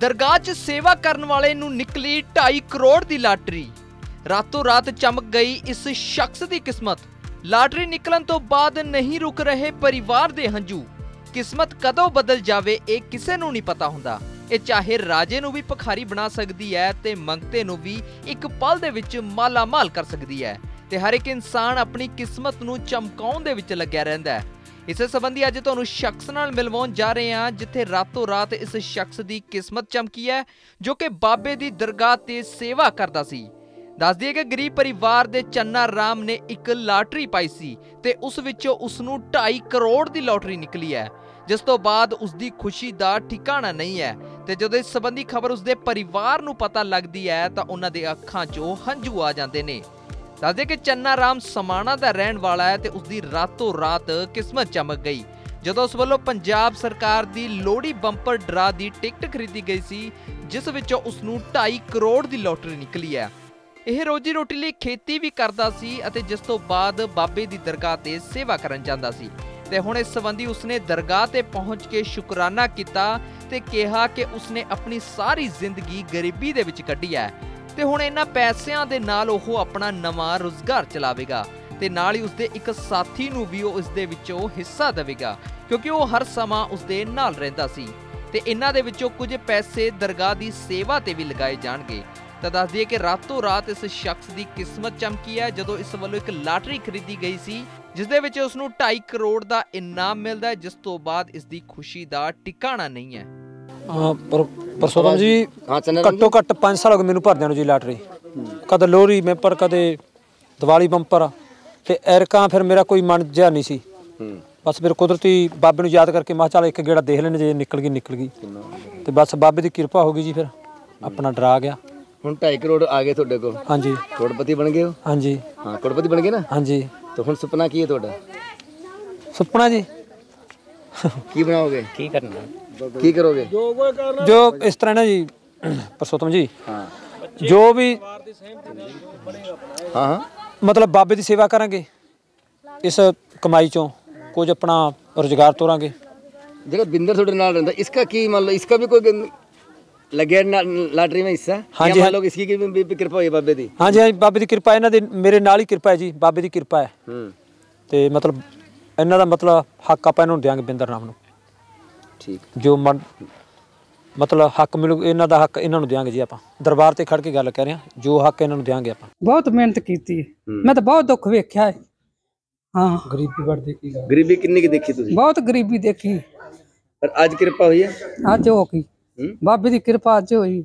ਦਰਗਾਹ 'ਚ ਸੇਵਾ ਕਰਨ ਵਾਲੇ ਨੂੰ ਨਿਕਲੀ 2.5 ਕਰੋੜ ਦੀ ਲਾਟਰੀ। ਰਾਤੋਂ ਰਾਤ ਚਮਕ ਗਈ ਇਸ ਸ਼ਖਸ ਦੀ ਕਿਸਮਤ। ਲਾਟਰੀ ਨਿਕਲਣ ਤੋਂ ਬਾਅਦ ਨਹੀਂ ਰੁਕ ਰਹੇ ਪਰਿਵਾਰ ਦੇ ਹੰਝੂ। ਕਿਸਮਤ ਕਦੋਂ ਬਦਲ ਜਾਵੇ ਇਹ ਕਿਸੇ ਨੂੰ ਨਹੀਂ ਪਤਾ ਹੁੰਦਾ। ਇਹ ਚਾਹੇ ਰਾਜੇ ਨੂੰ ਵੀ ਭਖਾਰੀ ਬਣਾ ਸਕਦੀ ਹੈ ਤੇ ਮੰਗਤੇ ਨੂੰ ਵੀ ਇੱਕ ਪਲ ਦੇ ਵਿੱਚ ਮਾਲਾ ਮਾਲ ਕਰ ਸਕਦੀ ਹੈ। ਤੇ ਹਰ ਇੱਕ ਇਨਸਾਨ ਆਪਣੀ ਕਿਸਮਤ ਨੂੰ ਚਮਕਾਉਣ ਦੇ ਵਿੱਚ ਲੱਗਿਆ ਰਹਿੰਦਾ ਹੈ। ਇਸੇ ਸੰਬੰਧੀ ਅੱਜ ਤੁਹਾਨੂੰ ਸ਼ਖਸ ਨਾਲ ਮਿਲਵਾਉਣ ਜਾ ਰਹੇ ਹਾਂ, ਜਿੱਥੇ ਰਾਤੋਂ ਰਾਤ ਇਸ ਸ਼ਖਸ ਦੀ ਕਿਸਮਤ ਚਮਕੀ ਹੈ, ਜੋ ਕਿ ਬਾਬੇ ਦੀ ਦਰਗਾਹ ਤੇ ਸੇਵਾ ਕਰਦਾ ਸੀ। ਦੱਸ ਦਈਏ ਕਿ ਗਰੀਬ ਪਰਿਵਾਰ ਦੇ ਚੰਨਾ ਰਾਮ ਨੇ ਇੱਕ ਲਾਟਰੀ ਪਾਈ ਸੀ ਤੇ ਉਸ ਵਿੱਚੋਂ ਉਸ ਨੂੰ 2.5 ਕਰੋੜ ਦੀ ਲਾਟਰੀ ਨਿਕਲੀ ਹੈ, ਜਿਸ ਤੋਂ ਬਾਅਦ ਉਸ ਦੀ ਖੁਸ਼ੀ ਦਾ ਠਿਕਾਣਾ ਨਹੀਂ ਹੈ ਤੇ ਜਦੋਂ ਇਸ ਸੰਬੰਧੀ ਖਬਰ ਉਸ ਦੇ ਪਰਿਵਾਰ ਨੂੰ ਪਤਾ ਲੱਗਦੀ ਹੈ ਤਾਂ ਉਹਨਾਂ ਦੇ ਅੱਖਾਂ 'ਚੋਂ ਹੰਝੂ ਆ ਜਾਂਦੇ ਨੇ। ਦੱਸਦੇ ਕਿ ਚੰਨਾ ਰਾਮ ਸਮਾਣਾ ਦਾ ਰਹਿਣ ਵਾਲਾ ਹੈ ਤੇ ਉਸ ਦੀ ਰਾਤੋਂ ਰਾਤ ਕਿਸਮਤ ਚਮਕ ਗਈ। ਜਦੋਂ ਉਸ ਵੱਲੋਂ ਪੰਜਾਬ ਸਰਕਾਰ ਦੀ ਲੋਹੜੀ ਬੰਪਰ ਡਰਾ ਦੀ ਟਿਕਟ ਖਰੀਦੀ ਗਈ ਸੀ, ਜਿਸ ਵਿੱਚੋਂ ਉਸ ਨੂੰ 2.5 ਕਰੋੜ ਦੀ ਲੋਟਰੀ ਨਿਕਲੀ ਹੈ। ਇਹ ਰੋਜੀ ਰੋਟੀ ਲਈ ਖੇਤੀ ਵੀ ਕਰਦਾ ਸੀ ਅਤੇ ਜਿਸ ਤੋਂ ਬਾਅਦ ਬਾਬੇ ਦੀ ਦਰਗਾਹ ਤੇ ਸੇਵਾ ਕਰਨ ਜਾਂਦਾ ਸੀ। ਤੇ ਹੁਣ ਇਸ ਸੰਬੰਧੀ ਉਸਨੇ ਦਰਗਾਹ ਤੇ ਪਹੁੰਚ ਕੇ ਸ਼ੁਕਰਾਨਾ ਕੀਤਾ ਤੇ ਕਿਹਾ ਕਿ ਉਸਨੇ ਆਪਣੀ ਸਾਰੀ ਜ਼ਿੰਦਗੀ ਗਰੀਬੀ ਦੇ ਵਿੱਚ ਕੱਢੀ ਹੈ। ਤੇ ਹੁਣ ਇਹਨਾਂ ਪੈਸਿਆਂ ਦੇ ਨਾਲ ਉਹ ਆਪਣਾ ਨਵਾਂ ਰੁਜ਼ਗਾਰ ਚਲਾਵੇਗਾ ਤੇ ਨਾਲ ਹੀ ਉਸਦੇ ਇੱਕ ਸਾਥੀ ਨੂੰ ਵੀ ਉਹ ਇਸ ਦੇ ਵਿੱਚੋਂ ਹਿੱਸਾ ਦੇਵੇਗਾ, ਕਿਉਂਕਿ ਉਹ ਹਰ ਸਮਾਂ ਉਸਦੇ ਨਾਲ ਰਹਿੰਦਾ ਸੀ ਤੇ ਇਹਨਾਂ ਦੇ ਵਿੱਚੋਂ ਕੁਝ ਪੈਸੇ ਦਰਗਾਹ ਦੀ ਸੇਵਾ ਤੇ ਵੀ ਲਗਾਏ ਜਾਣਗੇ। ਤਾਂ ਦੱਸ ਦਈਏ ਕਿ ਰਾਤੋਂ ਰਾਤ ਇਸ ਸ਼ਖਸ ਦੀ ਕਿਸਮਤ ਚਮਕੀ ਹੈ, ਜਦੋਂ ਇਸ ਵੱਲੋਂ ਇੱਕ ਲਾਟਰੀ ਖਰੀਦੀ ਗਈ ਸੀ, ਜਿਸ ਦੇ ਵਿੱਚ ਉਸ ਨੂੰ 2.5 ਕਰੋੜ ਦਾ ਇਨਾਮ ਮਿਲਦਾ ਹੈ, ਜਿਸ ਤੋਂ ਬਾਅਦ ਇਸ ਦੀ ਖੁਸ਼ੀ ਦਾ ਟਿਕਾਣਾ ਨਹੀਂ ਹੈ। ਹਾਂ ਪਰ ਪਰਸੋਤਮ ਜੀ ਹਾਂ ਚੰਨਾ ਘੱਟੋ ਘੱਟ 5 ਸਾਲ ਹੋ ਗਏ ਮੈਨੂੰ ਭਰਦਿਆਂ ਨੂੰ ਜੀ ਲਾਟਰੀ। ਕਦੇ ਲੋਹਰੀ ਮੇਪਰ ਕਦੇ ਦੀਵਾਲੀ ਬੰਪਰ। ਤੇ ਐਰਕਾਂ ਫਿਰ ਮੇਰਾ ਕੋਈ ਮਨ ਜਿਹਾ ਨਹੀਂ ਸੀ। ਹੂੰ। ਬਸ ਫਿਰ ਕੁਦਰਤੀ ਬਾਬੇ ਨੂੰ ਯਾਦ ਕਰਕੇ ਮੈਂ ਚੱਲ ਇੱਕ ਗੇੜਾ ਦੇਖ ਲੈਣੇ ਜੇ ਨਿਕਲ ਗਈ ਨਿਕਲ ਗਈ। ਤੇ ਬਸ ਬਾਬੇ ਦੀ ਕਿਰਪਾ ਹੋ ਗਈ ਜੀ ਫਿਰ। ਆਪਣਾ ਡਰਾ ਗਿਆ। ਹੁਣ 2.5 ਕਰੋੜ ਆ ਗਏ ਤੁਹਾਡੇ ਕੋਲ। ਹਾਂਜੀ। ਕਰੋੜਪਤੀ ਬਣ ਗਏ ਹੋ? ਹਾਂਜੀ। ਹਾਂ ਕਰੋੜਪਤੀ ਬਣ ਗਏ ਨਾ? ਹਾਂਜੀ। ਤਾਂ ਹੁਣ ਸੁਪਨਾ ਕੀ ਹੈ ਤੁਹਾਡਾ? ਸੁਪਨਾ ਜੀ? ਕੀ ਬਣਾਓਗੇ? ਕੀ ਕਰਨਾ? ਕੀ ਕਰੋਗੇ? ਜੋ ਕੋਈ ਕਰਨਾ ਜੋ ਇਸ ਤਰ੍ਹਾਂ ਨਾ ਜੀ ਪਰਸੋਤਮ ਜੀ ਹਾਂ। ਜੋ ਵੀ ਹਾਂ ਮਤਲਬ ਬਾਬੇ ਦੀ ਸੇਵਾ ਕਰਾਂਗੇ ਇਸ ਕਮਾਈ ਚੋਂ ਕੁਝ ਆਪਣਾ ਰੋਜ਼ਗਾਰ ਤੋਰਾਂਗੇ। ਜਿਹੜਾ ਬਿੰਦਰ ਤੁਹਾਡੇ ਨਾਲ ਰਹਿੰਦਾ ਇਸਕਾ ਕੀ ਮੰਨ ਲਓ ਇਸਕਾ ਵੀ ਕੋਈ ਲੱਗਿਆ ਲਾਟਰੀ ਵਿੱਚ ਹਿੱਸਾ? ਹਾਂਜੀ ਮੰਨ ਲਓ ਇਸ ਕੀ ਕਿਰਪਾ ਹੋਈ ਬਾਬੇ ਦੀ? ਹਾਂਜੀ ਹਾਂਜੀ ਬਾਬੇ ਦੀ ਕਿਰਪਾ ਇਹਨਾਂ ਦੇ ਮੇਰੇ ਨਾਲ ਹੀ ਕਿਰਪਾ ਹੈ ਜੀ ਬਾਬੇ ਦੀ ਕਿਰਪਾ ਹੈ। ਹੂੰ। ਤੇ ਮਤਲਬ ਇਹਨਾਂ ਦਾ ਮਤਲਬ ਹੱਕ ਆਪਾਂ ਇਹਨਾਂ ਨੂੰ ਦੇਾਂਗੇ ਬਿੰਦਰ ਨਾਮ ਨੂੰ। ਠੀਕ। ਜੋ ਮਨ ਮਤਲਬ ਹੱਕ ਮਿਲੂ ਇਹਨਾਂ ਦਾ ਹੱਕ ਇਹਨਾਂ ਨੂੰ ਦਿਆਂਗੇ ਜੀ ਆਪਾਂ। ਦਰਬਾਰ ਤੇ ਖੜ ਕੇ ਗੱਲ ਕਰ ਰਹੇ ਹਾਂ ਜੋ ਹੱਕ ਇਹਨਾਂ ਨੂੰ ਦਿਆਂਗੇ ਆਪਾਂ। ਬਹੁਤ ਮਿਹਨਤ ਕੀਤੀ ਹੈ। ਮੈਂ ਤਾਂ ਬਹੁਤ ਦੁੱਖ ਵੇਖਿਆ ਹੈ। ਹਾਂ। ਗਰੀਬੀ ਕੀ ਗੱਲ? ਗਰੀਬੀ ਕਿੰਨੀ ਕੀ ਦੇਖੀ ਤੁਸੀਂ? ਬਹੁਤ ਗਰੀਬੀ ਦੇਖੀ। ਪਰ ਅੱਜ ਕਿਰਪਾ ਹੋਈ ਹੈ? ਅੱਜ ਹੋ ਗਈ। ਹੂੰ। ਬਾਬੇ ਦੀ ਕਿਰਪਾ ਅੱਜ ਹੋਈ।